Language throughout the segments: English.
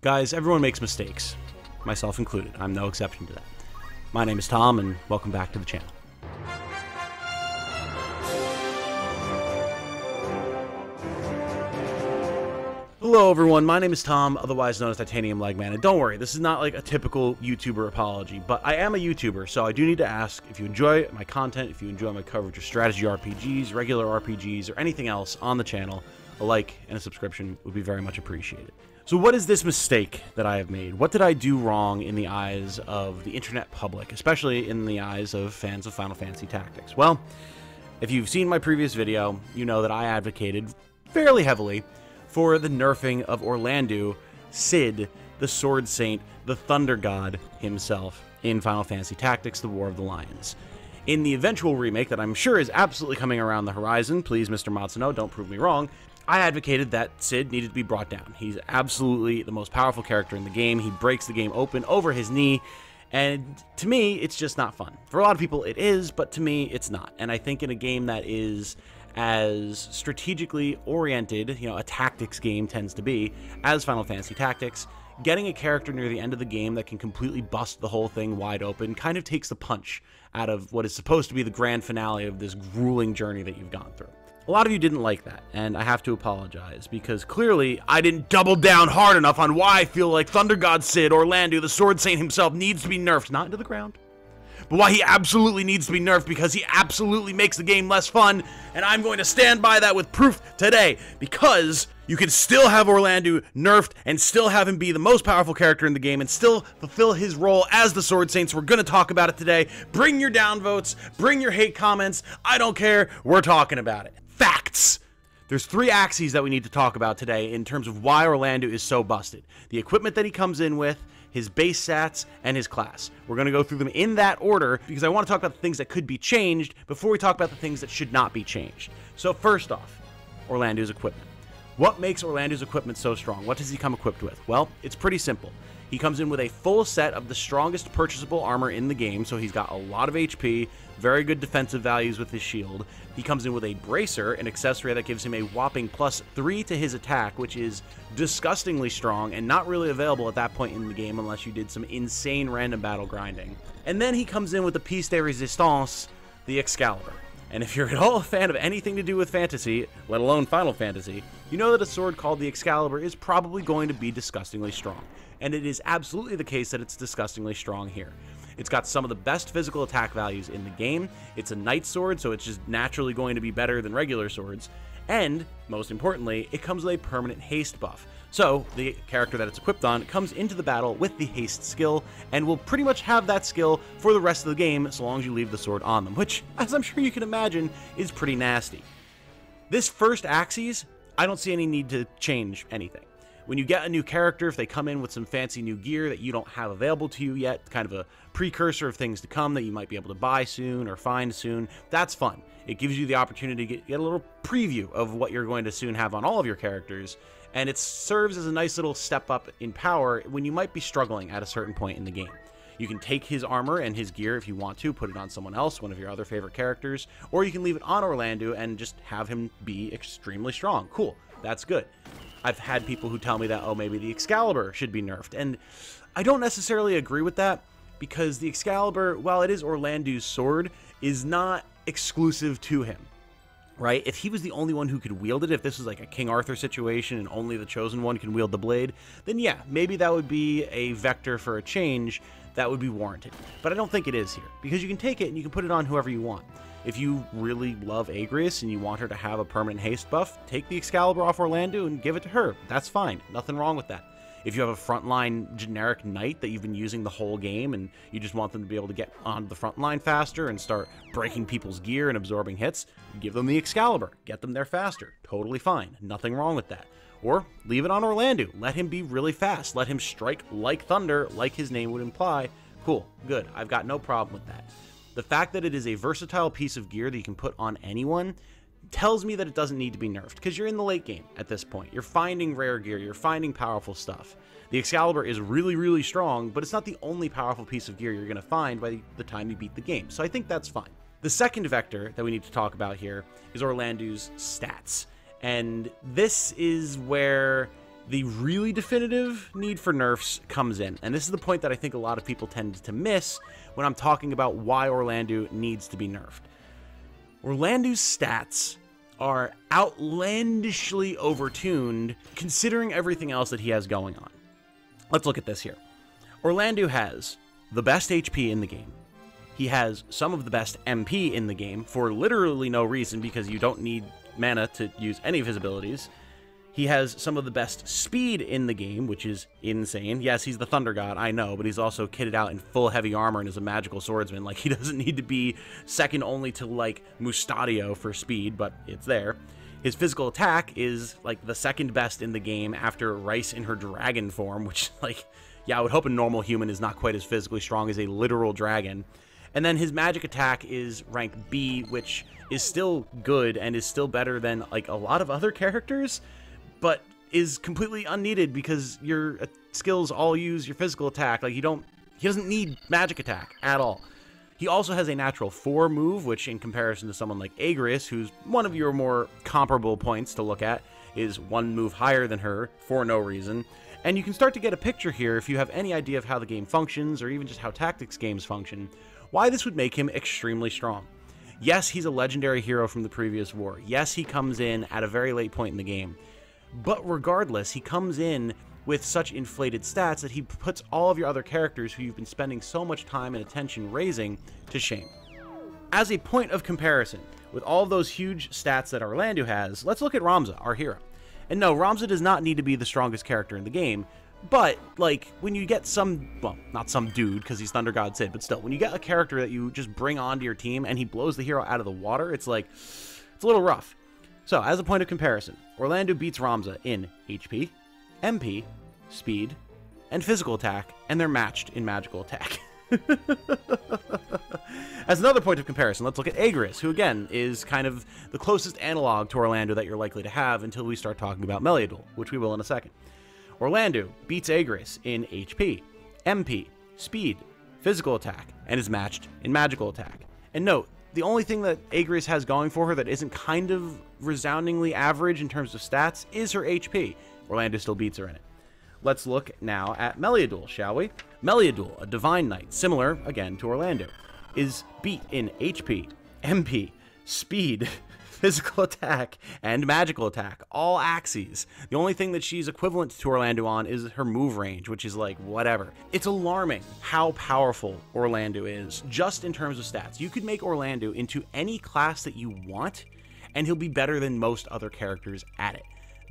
Guys, everyone makes mistakes, myself included. I'm no exception to that. My name is Tom, and welcome back to the channel. Hello, everyone. My name is Tom, otherwise known as Titanium Legman. And don't worry, this is not like a typical YouTuber apology, but I am a YouTuber, so I do need to ask if you enjoy my content, if you enjoy my coverage of strategy RPGs, regular RPGs, or anything else on the channel, a like and a subscription would be very much appreciated. So, what is this mistake that I have made? What did I do wrong in the eyes of the internet public, especially in the eyes of fans of Final Fantasy Tactics? Well, if you've seen my previous video, you know that I advocated fairly heavily for the nerfing of Orlandeau, Cid, the Sword Saint, the Thunder God himself in Final Fantasy Tactics The War of the Lions. In the eventual remake that I'm sure is absolutely coming around the horizon, please, Mr. Matsuno, don't prove me wrong, I advocated that Cid needed to be brought down. He's absolutely the most powerful character in the game. He breaks the game open over his knee. And to me, it's just not fun. For a lot of people, it is, but to me, it's not. And I think in a game that is as strategically oriented, you know, a tactics game tends to be, as Final Fantasy Tactics, getting a character near the end of the game that can completely bust the whole thing wide open kind of takes the punch out of what is supposed to be the grand finale of this grueling journey that you've gone through. A lot of you didn't like that, and I have to apologize because clearly I didn't double down hard enough on why I feel like Thunder God Cid Orlandeau, the Sword Saint himself, needs to be nerfed, not into the ground, but why he absolutely needs to be nerfed because he absolutely makes the game less fun, and I'm going to stand by that with proof today because you can still have Orlandeau nerfed and still have him be the most powerful character in the game and still fulfill his role as the Sword Saints. We're going to talk about it today. Bring your downvotes, bring your hate comments. I don't care. We're talking about it. Facts. There's three axes that we need to talk about today in terms of why Orlandeau is so busted. The equipment that he comes in with, his base stats, and his class. We're going to go through them in that order because I want to talk about the things that could be changed before we talk about the things that should not be changed. So, first off, Orlandeau's equipment. What makes Orlandeau's equipment so strong? What does he come equipped with? Well, it's pretty simple. He comes in with a full set of the strongest purchasable armor in the game, so he's got a lot of HP, very good defensive values with his shield. He comes in with a bracer, an accessory that gives him a whopping plus 3 to his attack, which is disgustingly strong and not really available at that point in the game unless you did some insane random battle grinding. And then he comes in with the piece de resistance, the Excalibur. And if you're at all a fan of anything to do with fantasy, let alone Final Fantasy, you know that a sword called the Excalibur is probably going to be disgustingly strong and it is absolutely the case that it's disgustingly strong here. It's got some of the best physical attack values in the game. It's a knight sword, so it's just naturally going to be better than regular swords. And, most importantly, it comes with a permanent haste buff. So, the character that it's equipped on comes into the battle with the haste skill, and will pretty much have that skill for the rest of the game so long as you leave the sword on them, which, as I'm sure you can imagine, is pretty nasty. This first axis, I don't see any need to change anything when you get a new character, if they come in with some fancy new gear that you don't have available to you yet, kind of a precursor of things to come that you might be able to buy soon or find soon, that's fun. It gives you the opportunity to get, get a little preview of what you're going to soon have on all of your characters, and it serves as a nice little step up in power when you might be struggling at a certain point in the game. You can take his armor and his gear if you want to, put it on someone else, one of your other favorite characters, or you can leave it on Orlandeau and just have him be extremely strong. Cool, that's good. I've had people who tell me that, oh, maybe the Excalibur should be nerfed. And I don't necessarily agree with that because the Excalibur, while it is Orlandeau's sword, is not exclusive to him. Right? If he was the only one who could wield it, if this was like a King Arthur situation and only the chosen one can wield the blade, then yeah, maybe that would be a vector for a change that would be warranted. But I don't think it is here because you can take it and you can put it on whoever you want. If you really love Agrias and you want her to have a permanent haste buff, take the Excalibur off Orlandeau and give it to her. That's fine. Nothing wrong with that. If you have a frontline generic knight that you've been using the whole game and you just want them to be able to get on the front line faster and start breaking people's gear and absorbing hits, give them the Excalibur. Get them there faster. Totally fine. Nothing wrong with that. Or leave it on Orlandeau. Let him be really fast. Let him strike like thunder, like his name would imply. Cool. Good. I've got no problem with that. The fact that it is a versatile piece of gear that you can put on anyone tells me that it doesn't need to be nerfed because you're in the late game at this point. You're finding rare gear, you're finding powerful stuff. The Excalibur is really, really strong, but it's not the only powerful piece of gear you're going to find by the time you beat the game. So I think that's fine. The second vector that we need to talk about here is Orlandeau's stats. And this is where the really definitive need for nerfs comes in. And this is the point that I think a lot of people tend to miss when I'm talking about why Orlandeau needs to be nerfed. Orlandeau's stats are outlandishly overtuned considering everything else that he has going on. Let's look at this here. Orlandeau has the best HP in the game. He has some of the best MP in the game for literally no reason because you don't need mana to use any of his abilities. He has some of the best speed in the game, which is insane. Yes, he's the Thunder God, I know, but he's also kitted out in full heavy armor and is a magical swordsman. Like, he doesn't need to be second only to, like, Mustadio for speed, but it's there. His physical attack is, like, the second best in the game after Reis in her dragon form, which, like, yeah, I would hope a normal human is not quite as physically strong as a literal dragon. And then his magic attack is rank B, which is still good and is still better than, like, a lot of other characters but is completely unneeded because your uh, skills all use your physical attack. Like, you don't, he doesn't need magic attack at all. He also has a natural 4 move, which in comparison to someone like Agrias, who's one of your more comparable points to look at, is one move higher than her for no reason. And you can start to get a picture here if you have any idea of how the game functions, or even just how tactics games function, why this would make him extremely strong. Yes, he's a legendary hero from the previous war. Yes, he comes in at a very late point in the game. But regardless, he comes in with such inflated stats that he puts all of your other characters who you've been spending so much time and attention raising to shame. As a point of comparison, with all those huge stats that Orlandeau has, let's look at Ramza, our hero. And no, Ramza does not need to be the strongest character in the game, but, like, when you get some, well, not some dude, because he's Thunder God Cid, but still, when you get a character that you just bring onto your team and he blows the hero out of the water, it's like, it's a little rough. So, as a point of comparison, Orlandeau beats Ramza in HP, MP, speed, and physical attack, and they're matched in magical attack. As another point of comparison, let's look at Agrias, who again is kind of the closest analog to Orlandeau that you're likely to have until we start talking about Meliadoul, which we will in a second. Orlandeau beats Agrias in HP, MP, speed, physical attack, and is matched in magical attack. And note, the only thing that Agrias has going for her that isn't kind of resoundingly average in terms of stats is her HP. Orlandeau still beats her in it. Let's look now at Meliadoul, shall we? Meliadoul, a Divine Knight, similar, again, to Orlandeau, is beat in HP, MP, Speed, physical attack, and magical attack, all axes. The only thing that she's equivalent to Orlandeau on is her move range, which is like whatever. It's alarming how powerful Orlandeau is, just in terms of stats. You could make Orlando into any class that you want, and he'll be better than most other characters at it.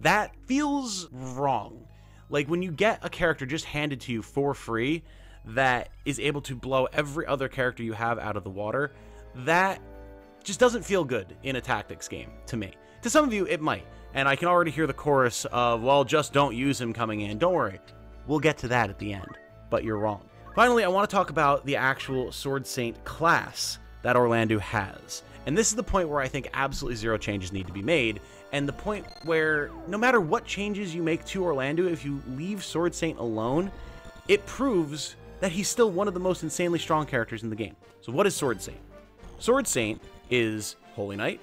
That feels wrong. Like when you get a character just handed to you for free that is able to blow every other character you have out of the water, that just doesn't feel good in a tactics game to me. To some of you, it might. And I can already hear the chorus of, well, just don't use him coming in. Don't worry. We'll get to that at the end. But you're wrong. Finally, I want to talk about the actual Sword Saint class that Orlandeau has. And this is the point where I think absolutely zero changes need to be made, and the point where no matter what changes you make to Orlandeau, if you leave Sword Saint alone, it proves that he's still one of the most insanely strong characters in the game. So what is Sword Saint? Sword Saint is Holy Knight,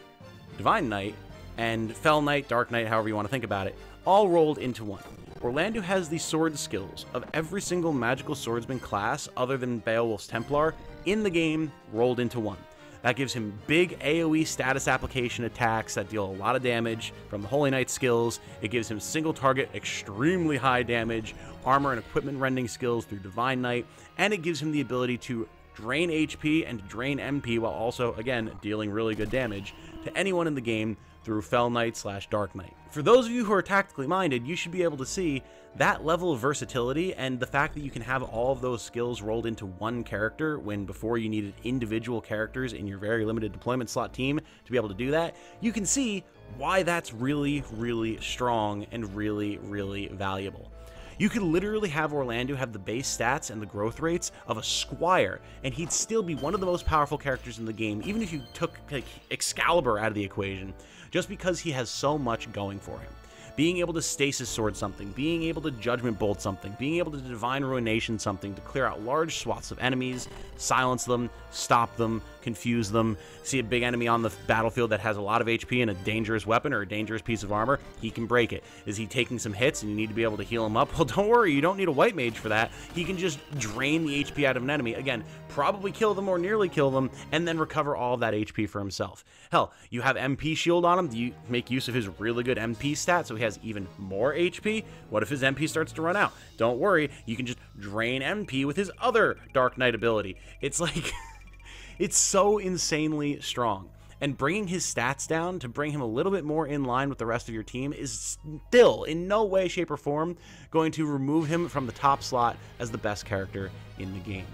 Divine Knight, and Fell Knight, Dark Knight, however you want to think about it, all rolled into one. Orlandeau has the sword skills of every single magical swordsman class other than Beowulf's Templar in the game rolled into one. That gives him big AoE status application attacks that deal a lot of damage from the Holy Knight skills. It gives him single target, extremely high damage, armor and equipment rending skills through Divine Knight, and it gives him the ability to drain HP and drain MP while also, again, dealing really good damage to anyone in the game through Fell Knight slash Dark Knight. For those of you who are tactically minded, you should be able to see that level of versatility and the fact that you can have all of those skills rolled into one character when before you needed individual characters in your very limited deployment slot team to be able to do that, you can see why that's really, really strong and really, really valuable. You could literally have Orlandeau have the base stats and the growth rates of a Squire, and he'd still be one of the most powerful characters in the game, even if you took like, Excalibur out of the equation, just because he has so much going for him. Being able to stasis sword something, being able to judgment bolt something, being able to divine ruination something to clear out large swaths of enemies, silence them, stop them, confuse them. See a big enemy on the battlefield that has a lot of HP and a dangerous weapon or a dangerous piece of armor, he can break it. Is he taking some hits and you need to be able to heal him up? Well, don't worry, you don't need a white mage for that. He can just drain the HP out of an enemy. Again, probably kill them or nearly kill them, and then recover all of that HP for himself. Hell, you have MP shield on him. Do you make use of his really good MP stat so he has even more HP? What if his MP starts to run out? Don't worry, you can just drain MP with his other Dark Knight ability. It's like, it's so insanely strong. And bringing his stats down to bring him a little bit more in line with the rest of your team is still, in no way, shape, or form, going to remove him from the top slot as the best character in the game.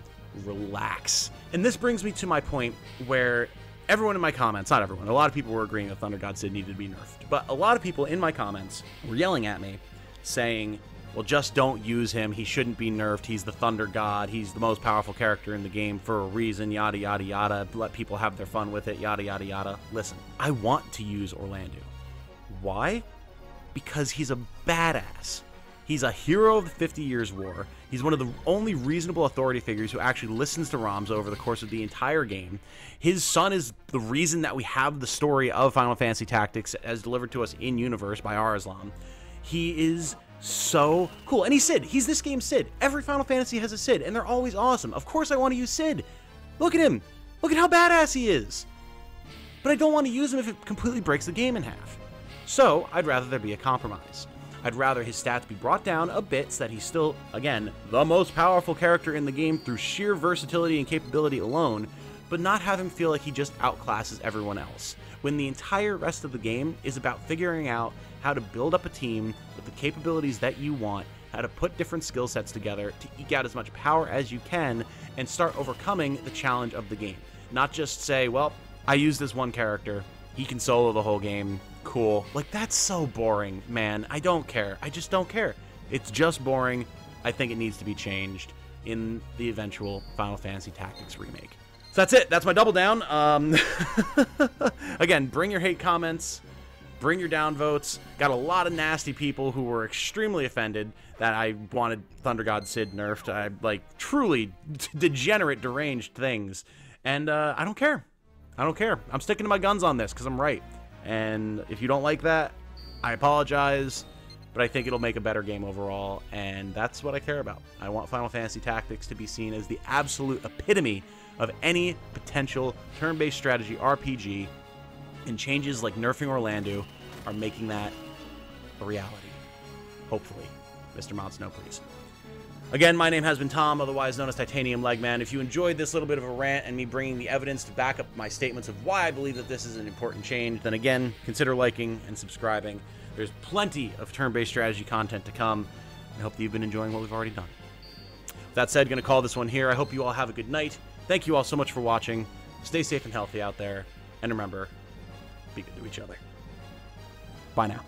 Relax. And this brings me to my point where everyone in my comments, not everyone, a lot of people were agreeing that Thunder God Cid needed to be nerfed. But a lot of people in my comments were yelling at me saying, well, just don't use him. He shouldn't be nerfed. He's the Thunder God. He's the most powerful character in the game for a reason, yada, yada, yada. Let people have their fun with it, yada, yada, yada. Listen, I want to use Orlandeau. Why? Because he's a badass. He's a hero of the 50 Years' War. He's one of the only reasonable authority figures who actually listens to Ramza over the course of the entire game. His son is the reason that we have the story of Final Fantasy Tactics as delivered to us in universe by Alazlam. He is so cool. And he's Cid. He's this game's Cid. Every Final Fantasy has a Cid, and they're always awesome. Of course I want to use Cid. Look at him. Look at how badass he is. But I don't want to use him if it completely breaks the game in half. So, I'd rather there be a compromise. I'd rather his stats be brought down a bit so that he's still, again, the most powerful character in the game through sheer versatility and capability alone, but not have him feel like he just outclasses everyone else, when the entire rest of the game is about figuring out how to build up a team with the capabilities that you want, how to put different skill sets together to eke out as much power as you can, and start overcoming the challenge of the game. Not just say, well, I use this one character, he can solo the whole game, cool. Like, that's so boring, man. I don't care. I just don't care. It's just boring. I think it needs to be changed in the eventual Final Fantasy Tactics remake. So that's it. That's my double down. Um, again, bring your hate comments, bring your down votes. Got a lot of nasty people who were extremely offended that I wanted Thunder God Cid nerfed. I like truly degenerate, deranged things, and uh, I don't care. I don't care. I'm sticking to my guns on this because I'm right. And if you don't like that, I apologize, but I think it'll make a better game overall, and that's what I care about. I want Final Fantasy Tactics to be seen as the absolute epitome of any potential turn based strategy RPG, and changes like nerfing Orlandeau are making that a reality. Hopefully. Mr. Matsuno, please. Again, my name has been Tom, otherwise known as Titanium Legman. If you enjoyed this little bit of a rant and me bringing the evidence to back up my statements of why I believe that this is an important change, then again, consider liking and subscribing. There's plenty of turn-based strategy content to come. I hope that you've been enjoying what we've already done. With that said, going to call this one here. I hope you all have a good night. Thank you all so much for watching. Stay safe and healthy out there. And remember, be good to each other. Bye now.